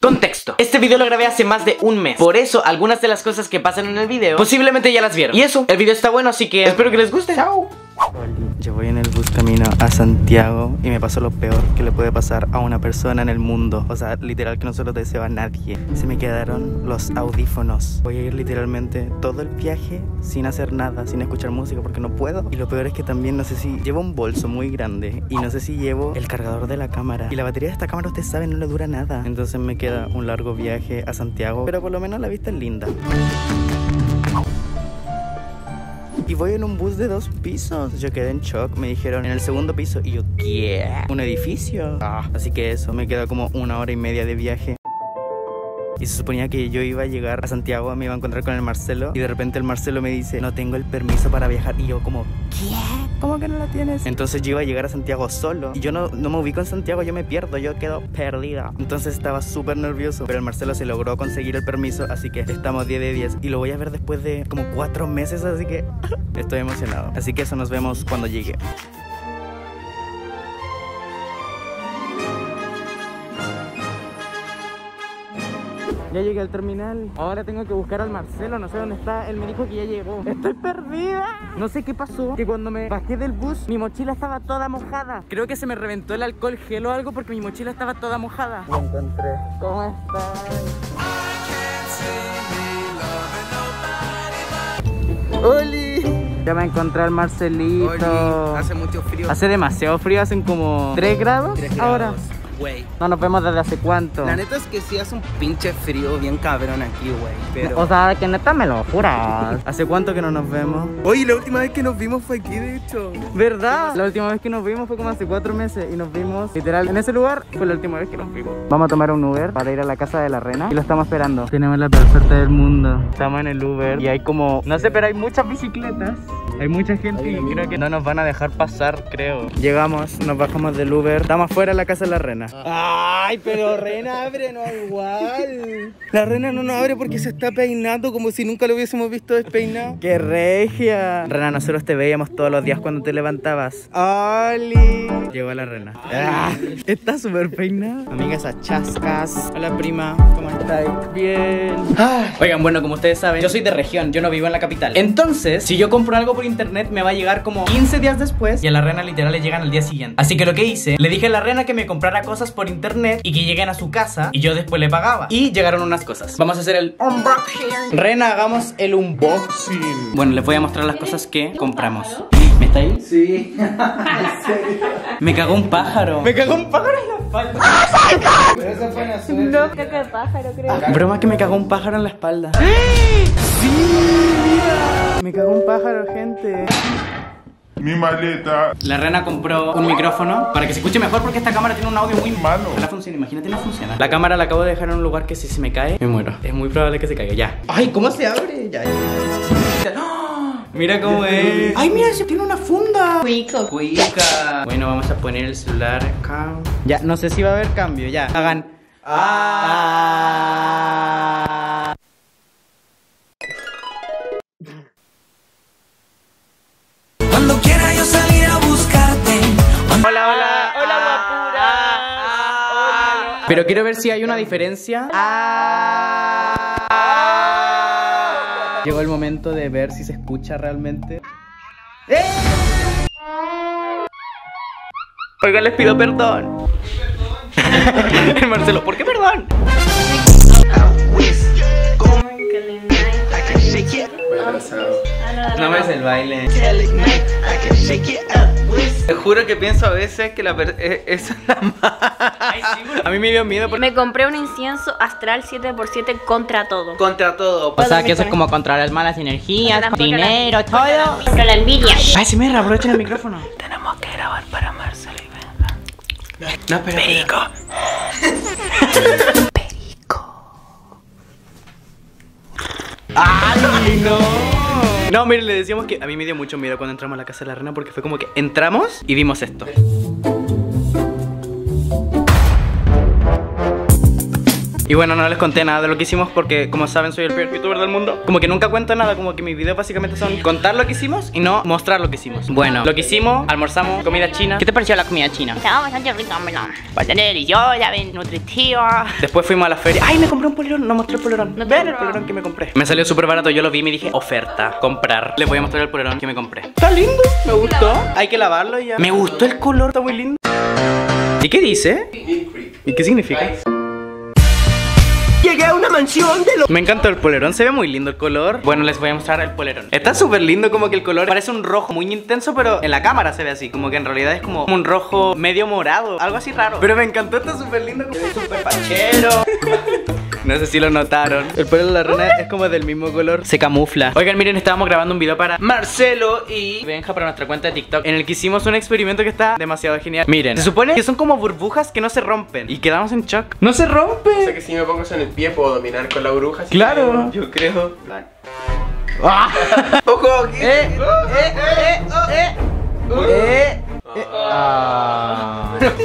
Contexto, este video lo grabé hace más de un mes. Por eso algunas de las cosas que pasan en el video Posiblemente ya las vieron. Y eso, el video está bueno así que espero que les guste. Chao yo voy en el bus camino a Santiago y me pasó lo peor que le puede pasar a una persona en el mundo. O sea, literal que no se lo deseo a nadie. Se me quedaron los audífonos. Voy a ir literalmente todo el viaje sin hacer nada, sin escuchar música porque no puedo. Y lo peor es que también no sé si llevo un bolso muy grande y no sé si llevo el cargador de la cámara. Y la batería de esta cámara, ustedes saben, no le dura nada. Entonces me queda un largo viaje a Santiago, pero por lo menos la vista es linda. Y voy en un bus de dos pisos. Yo quedé en shock. Me dijeron en el segundo piso. Y yo, ¿qué? ¿Un edificio? Ah, así que eso, me queda como una hora y media de viaje. Y se suponía que yo iba a llegar a Santiago, me iba a encontrar con el Marcelo. Y de repente el Marcelo me dice, no tengo el permiso para viajar. Y yo como, ¿qué? ¿Cómo que no lo tienes? Entonces yo iba a llegar a Santiago solo. Y yo no, no me ubico en Santiago, yo me pierdo, yo quedo perdida. Entonces estaba súper nervioso. Pero el Marcelo se logró conseguir el permiso, así que estamos 10 de 10. Y lo voy a ver después de como 4 meses, así que estoy emocionado. Así que eso nos vemos cuando llegue. Ya llegué al terminal. Ahora tengo que buscar al Marcelo. No sé dónde está. Él me dijo que ya llegó. Estoy perdida. No sé qué pasó. Que cuando me bajé del bus, mi mochila estaba toda mojada. Creo que se me reventó el alcohol gel o algo porque mi mochila estaba toda mojada. Lo encontré. ¿Cómo estás? ¡Oli! Ya me encontré al Marcelito. hace mucho frío. Hace demasiado frío, hacen como 3 grados, Tres ahora. Güey. No nos vemos desde hace cuánto. La neta es que sí hace un pinche frío bien cabrón aquí, güey. Pero. O sea, que neta me lo juras. ¿Hace cuánto que no nos vemos? Oye, la última vez que nos vimos fue aquí, de hecho. ¿Verdad? La última vez que nos vimos fue como hace cuatro meses y nos vimos literal en ese lugar fue la última vez que nos vimos. Vamos a tomar un Uber para ir a la casa de la rena y lo estamos esperando. Tenemos la peor suerte del mundo. Estamos en el Uber y hay como, no sé, pero hay muchas bicicletas. Hay mucha gente y creo que no nos van a dejar pasar, creo. Llegamos, nos bajamos del Uber. Estamos afuera de la casa de la rena. Ay, pero Rena abre, no igual. La Rena no nos abre porque se está peinando como si nunca lo hubiésemos visto despeinado. ¡Qué regia! Rena, nosotros te veíamos todos los días cuando te levantabas. ¡Oli! Llegó la rena. Ah, está súper peinada. Amigas a chascas. Hola, prima. ¿Cómo estáis? Bien. Oigan, bueno, como ustedes saben, yo soy de región, yo no vivo en la capital. Entonces, si yo compro algo por internet, me va a llegar como 15 días después y a la rena literal le llegan al día siguiente. Así que lo que hice, le dije a la rena que me comprara cosas por internet y que lleguen a su casa y yo después le pagaba. Y llegaron unas cosas. Vamos a hacer el unboxing. Rena, hagamos el unboxing. Bueno, les voy a mostrar las cosas que compramos. ¿Me está ahí? Sí. Me cagó un pájaro. Me cagó un pájaro en la espalda. Pero esa fue una suerte. No, creo que el pájaro, creo. Broma que me cagó un pájaro en la espalda. Me cagó un pájaro, gente. Mi maleta. La rena compró un micrófono para que se escuche mejor porque esta cámara tiene un audio muy Malo. La funciona, imagínate no funciona. La cámara la acabo de dejar en un lugar que si se me cae, me muero. Es muy probable que se caiga, ya. Ay, ¿cómo se abre? Ya, ya. ¡Ah! Mira cómo es. Ay, mira, se tiene una funda. Cuico. Cuica. Bueno, vamos a poner el celular acá. Ya, no sé si va a haber cambio, ya. Hagan. Ah. Cuando quiera yo salir a buscarte. Hola, hola. Hola, guapura. Pero quiero ver si hay una diferencia. Llegó el momento de ver si se escucha realmente. ¡Eh! Oigan, les pido perdón. Marcelo, ¿por qué perdón? No me es el baile. Te juro que pienso a veces que la per- eh, esa es la más. A mí me dio miedo porque Me compré un incienso astral 7x7 contra todo. contra todo. O sea, que eso es como contra las malas energías, Contra dinero, contra la- todo. Contra la envidia. Ay, si me aprovechen el micrófono. Tenemos que grabar para Marcelo y venga. No, pero. Perico. ¡Ay, no! No, miren, le decíamos que a mí me dio mucho miedo cuando entramos a la casa de la reina porque fue como que entramos y vimos esto. Y bueno, no les conté nada de lo que hicimos porque, como saben, soy el peor youtuber del mundo. Como que nunca cuento nada, como que mis videos básicamente son contar lo que hicimos y no mostrar lo que hicimos. Bueno, lo que hicimos, almorzamos comida china. ¿Qué te pareció la comida china? Estaba bastante rica, ¿verdad? Bastante deliciosa, bien nutritiva. Después fuimos a la feria. ¡Ay, me compré un polerón! No mostré el polerón. No Vean el polerón que me compré. Me salió súper barato. Yo lo vi y me dije, oferta, comprar. Les voy a mostrar el polerón que me compré. Está lindo, me gustó. Hay que lavarlo y ya. Me gustó el color, está muy lindo. ¿Y qué dice? ¿Y qué significa? Una mansión de los. Me encanta el polerón, se ve muy lindo el color. Bueno, les voy a mostrar el polerón. Está súper lindo, como que el color parece un rojo muy intenso, pero en la cámara se ve así. Como que en realidad es como un rojo medio morado, algo así raro. Pero me encantó, está súper lindo, como súper pachero. No sé si lo notaron. El pelo de la rana es como del mismo color. Se camufla. Oigan, miren, estábamos grabando un video para Marcelo y Benja para nuestra cuenta de TikTok. En el que hicimos un experimento que está demasiado genial. Miren, se supone que son como burbujas que no se rompen. Y quedamos en shock. ¡No se rompe! O sea que si me pongo eso en el pie puedo dominar con la burbuja. Claro. Yo creo. Ojo, ¿qué? ¡Eh! ¡Eh! ¡Eh! ¡Eh! ¡Eh!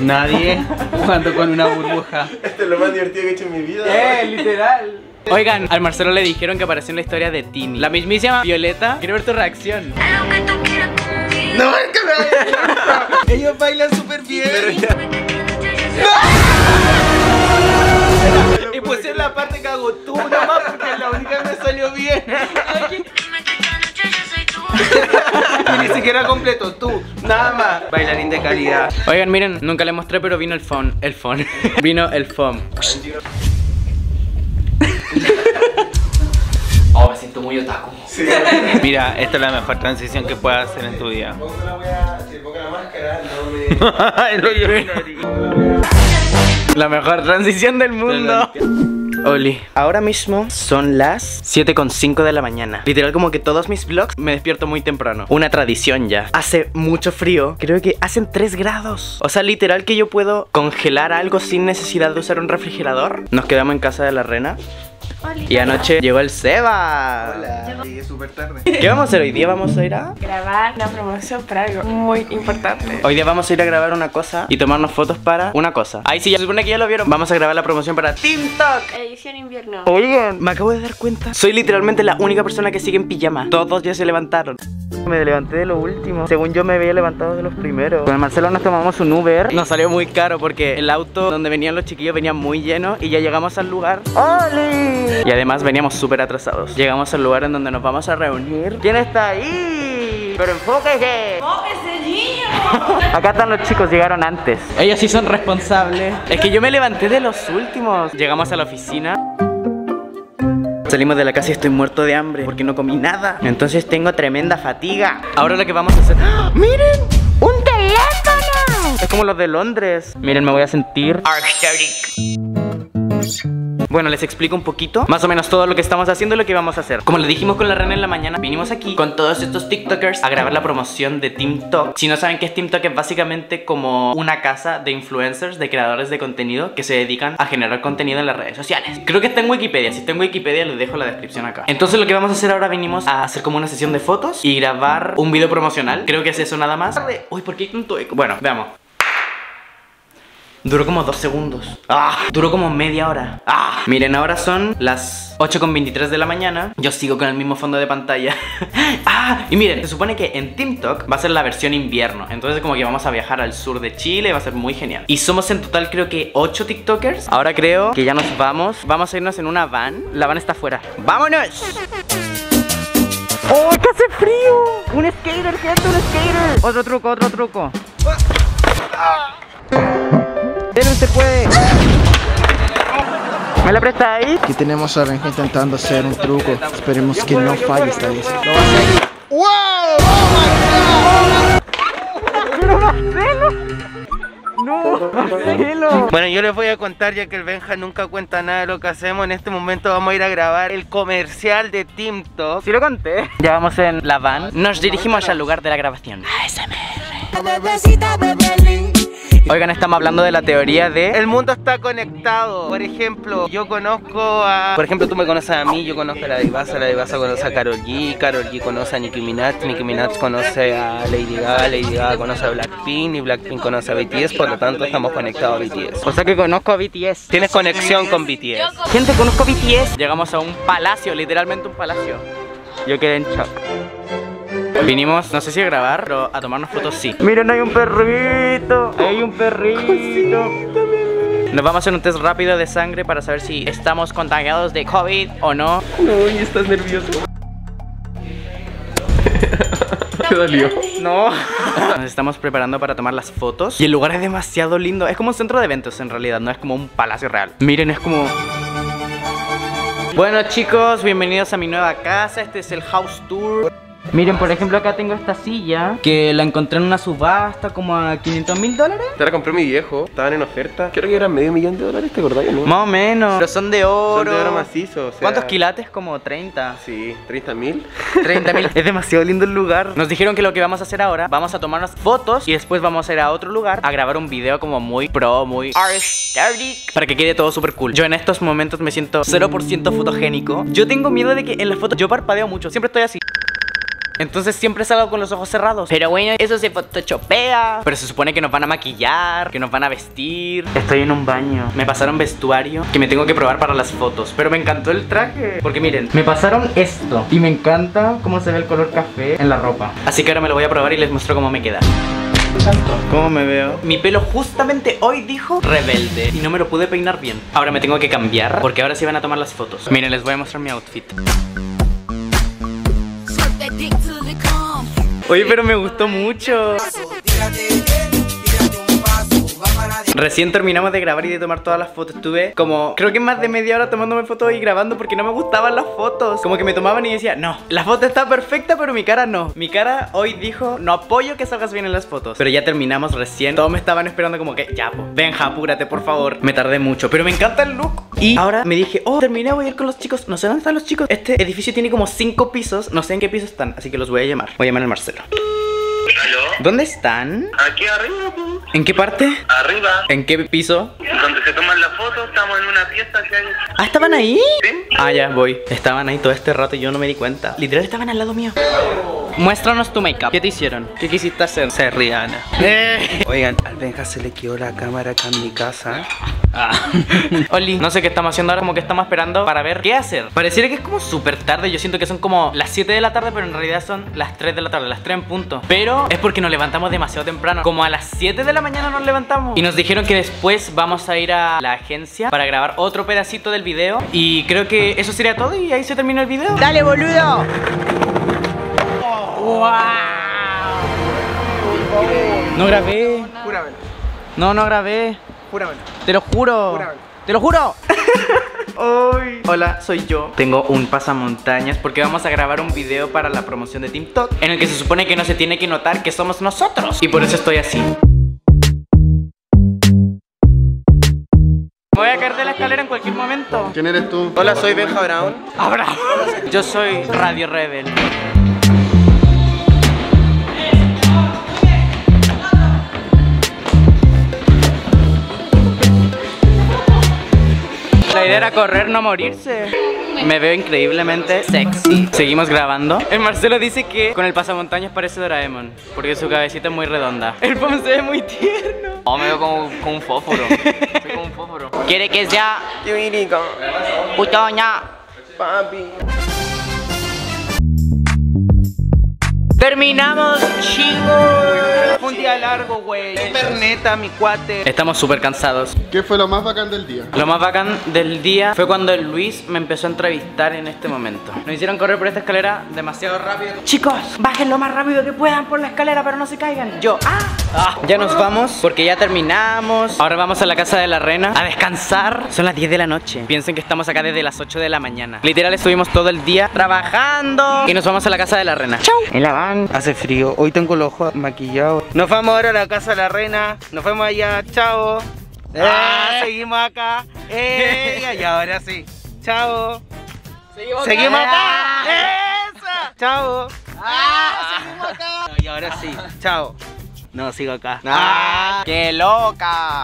Nadie jugando con una burbuja. Esto es lo más divertido que he hecho en mi vida. ¡Eh! ¡Literal! Oigan, al Marcelo le dijeron que apareció en la historia de Tini. La mismísima Violeta. Quiero ver tu reacción. No, es que me Ellos bailan súper bien. Y puse la parte que hago tú nomás porque la única que me salió bien. ni siquiera completo, tú, nada más. Bailarín de calidad. Oigan, miren, nunca le mostré, pero vino el phone. El phone. vino el phone. Oh, me siento muy otaku. Mira, esta es la mejor transición que puedas hacer en tu vida. pongo la wea, si pongo la máscara, no me. La mejor transición del mundo. Oli, ahora mismo son las 7.5 de la mañana. Literal como que todos mis vlogs me despierto muy temprano. Una tradición ya. Hace mucho frío. Creo que hacen 3 grados. O sea, literal que yo puedo congelar algo sin necesidad de usar un refrigerador. Nos quedamos en casa de la rena. Y anoche llegó el Seba. Llegué súper tarde. ¿Qué vamos a hacer hoy día? Vamos a ir a... grabar una promoción para algo muy importante. Hoy día vamos a ir a grabar una cosa y tomarnos fotos para una cosa. Ahí sí, ya se supone que ya lo vieron. Vamos a grabar la promoción para TikTok. Edición invierno. Oigan, me acabo de dar cuenta. Soy literalmente la única persona que sigue en pijama. Todos ya se levantaron. Me levanté de lo último. Según yo me había levantado de los primeros. Con el Marcelo nos tomamos un Uber. Nos salió muy caro porque el auto donde venían los chiquillos venía muy lleno y ya llegamos al lugar. ¡Oli! Y además veníamos súper atrasados. Llegamos al lugar en donde nos vamos a reunir. ¿Quién está ahí? Pero enfóquese. Acá están los chicos, llegaron antes. Ellos sí son responsables. Es que yo me levanté de los últimos. Llegamos a la oficina. Salimos de la casa y estoy muerto de hambre porque no comí nada. Entonces tengo tremenda fatiga. Ahora lo que vamos a hacer. ¡Ah! ¡Miren! ¡Un teléfono! Es como los de Londres. Miren, me voy a sentir. Bueno, les explico un poquito Más o menos todo lo que estamos haciendo y lo que vamos a hacer. Como le dijimos con la Rena en la mañana Vinimos aquí con todos estos TikTokers A grabar la promoción de Team Talk. Si no saben qué es Team Talk Es básicamente como una casa de influencers De creadores de contenido Que se dedican a generar contenido en las redes sociales. Creo que está en Wikipedia. Si está en Wikipedia les dejo la descripción acá. Entonces lo que vamos a hacer ahora Vinimos a hacer como una sesión de fotos Y grabar un video promocional. Creo que es eso nada más. Uy, ¿por qué hay? Bueno, veamos Duró como dos segundos. Ah, duró como media hora. Ah, miren, ahora son las 8.23 de la mañana. Yo sigo con el mismo fondo de pantalla. ah, y miren, se supone que en TikTok va a ser la versión invierno. Entonces, como que vamos a viajar al sur de Chile. Va a ser muy genial. Y somos en total, creo que 8 TikTokers. Ahora creo que ya nos vamos. Vamos a irnos en una van. La van está afuera. ¡Vámonos! ¡Oh, que hace frío! Un skater, gente, un skater. Otro truco, otro truco. Él se puede. ¿Me la presta ahí? Aquí tenemos a Benja intentando hacer un truco. Esperemos que no falle esta vez. No, Marcelo. Bueno, yo les voy a contar ya que el Benja nunca cuenta nada de lo que hacemos. En este momento vamos a ir a grabar el comercial de Team Talk. Si lo conté. Ya vamos en la van. Nos dirigimos al lugar de la grabación. Bebecita, bebelín. Oigan, estamos hablando de la teoría de... El mundo está conectado. Por ejemplo, yo conozco a. Por ejemplo, tú me conoces a mí, yo conozco a la Divasa, la Divasa conoce a Karol G, Karol G conoce a Nicki Minaj, Nicki Minaj conoce a Lady Gaga, Lady Gaga conoce a Blackpink y Blackpink conoce a BTS, por lo tanto estamos conectados a BTS. O sea que conozco a BTS. Tienes conexión con BTS. Gente, conozco a BTS. Llegamos a un palacio, literalmente un palacio. Yo quedé en shock. Vinimos, no sé si a grabar, pero a tomarnos fotos sí. Miren, hay un perrito. Hay un perrito. Nos vamos a hacer un test rápido de sangre para saber si estamos contagiados de COVID o no. Uy, estás nervioso. ¿Te dolió? No. Nos estamos preparando para tomar las fotos. Y el lugar es demasiado lindo. Es como un centro de eventos en realidad, no es como un palacio real. Miren, es como... Bueno chicos, bienvenidos a mi nueva casa. Este es el house tour. Miren, por ejemplo, acá tengo esta silla que la encontré en una subasta como a 500 mil dólares. Te la compré mi viejo, estaban en oferta. Creo que eran medio millón de dólares, ¿te acordás? No? Más o menos. Pero son de oro. Son de oro macizo. o sea- ¿Cuántos quilates? Como 30. Sí, 30 mil. 30 mil. es demasiado lindo el lugar. Nos dijeron que lo que vamos a hacer ahora, vamos a tomarnos fotos y después vamos a ir a otro lugar a grabar un video como muy pro, muy aesthetic, para que quede todo súper cool. Yo en estos momentos me siento 0% fotogénico. Yo tengo miedo de que en las fotos yo parpadeo mucho, siempre estoy así. Entonces siempre salgo con los ojos cerrados. Pero bueno, eso se photoshopea. Pero se supone que nos van a maquillar, que nos van a vestir. Estoy en un baño. Me pasaron vestuario que me tengo que probar para las fotos. Pero me encantó el traje. Porque miren, me pasaron esto. Y me encanta cómo se ve el color café en la ropa. Así que ahora me lo voy a probar y les muestro cómo me queda. ¿Cómo me veo? Mi pelo justamente hoy dijo rebelde y no me lo pude peinar bien. Ahora me tengo que cambiar porque ahora sí van a tomar las fotos. Miren, les voy a mostrar mi outfit. Oye, pero me gustó mucho. Recién terminamos de grabar y de tomar todas las fotos. Estuve como, creo que más de media hora tomándome fotos y grabando porque no me gustaban las fotos. Como que me tomaban y decía, no, la foto está perfecta, pero mi cara no. Mi cara hoy dijo, no apoyo que salgas bien en las fotos. Pero ya terminamos recién. Todos me estaban esperando como que, ya, pues, Benja, apúrate, por favor. Me tardé mucho, pero me encanta el look. Y ahora me dije, oh, terminé, voy a ir con los chicos. No sé dónde están los chicos. Este edificio tiene como cinco pisos. No sé en qué piso están, así que los voy a llamar. Voy a llamar al Marcelo. ¿Dónde están? Aquí arriba. ¿En qué parte? Arriba. ¿En qué piso? Donde se toman las fotos, estamos en una pieza que hay. Ah, ¿estaban ahí? ¿Sí? Ah, ya, voy. Estaban ahí todo este rato y yo no me di cuenta. Literal, estaban al lado mío. Muéstranos tu make-up. ¿Qué te hicieron? ¿Qué quisiste hacer? Ser Rihanna. Eh. Oigan, al Benja se le quedó la cámara acá en mi casa. Ah. Oli, no sé qué estamos haciendo ahora, como que estamos esperando para ver qué hacer. Pareciera que es como súper tarde, yo siento que son como las 7 de la tarde, pero en realidad son las 3 de la tarde, las 3 en punto. Pero es porque nos levantamos demasiado temprano, como a las 7 de la mañana nos levantamos. Y nos dijeron que después vamos a ir a la agencia para grabar otro pedacito del video. Y creo que eso sería todo y ahí se termina el video. ¡Dale, boludo! No grabé. No, no grabé. Júramelo. Te lo juro. Júramelo. Te lo juro. Hoy. Hola, soy yo. Tengo un pasamontañas porque vamos a grabar un video para la promoción de TikTok en el que se supone que no se tiene que notar que somos nosotros. Y por eso estoy así. Me Voy a caer de la escalera en cualquier momento. ¿Quién eres tú? Hola, soy Benja Brown. Abra. Yo soy Radio Rebel. Era correr, no morirse. Me veo increíblemente sexy. Seguimos grabando. El Marcelo dice que con el pasamontañas parece Doraemon. Porque su cabecita es muy redonda. El Pom se ve muy tierno. Oh, me veo como, como un fósforo. Soy como un fósforo. Quiere que sea putoña. papi. Terminamos, chicos. Fue un día largo, güey. Super neta, mi cuate. Estamos súper cansados. ¿Qué fue lo más bacán del día? Lo más bacán del día fue cuando el Luis me empezó a entrevistar en este momento. Nos hicieron correr por esta escalera demasiado rápido. Chicos, bajen lo más rápido que puedan por la escalera, pero no se caigan. Yo, ah, ah. Ya nos vamos porque ya terminamos. Ahora vamos a la casa de la reina a descansar. Son las 10 de la noche. Piensen que estamos acá desde las 8 de la mañana. Literal, estuvimos todo el día trabajando. Y nos vamos a la casa de la reina. Chau. En la van. Hace frío. Hoy tengo los ojos maquillados. Nos vamos ahora a la casa de la reina. Nos vemos allá. Chao. Ah, seguimos acá. Eh, y ahora sí. Chao. Seguimos, acá. Esa. Chao. Ah, seguimos acá. Y ahora sí. Chao. No, sigo acá. ¡Ah! ¡Qué loca!